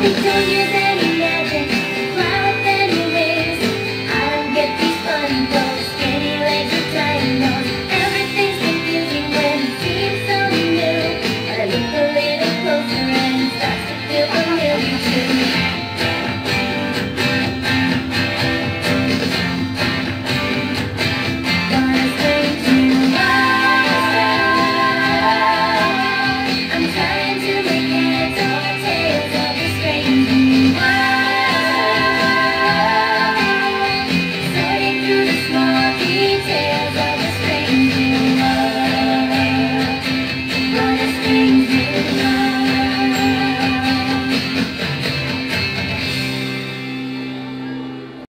Do you.